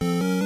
Bye.